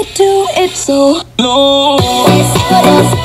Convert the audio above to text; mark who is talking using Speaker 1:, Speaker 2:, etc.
Speaker 1: I do it so low.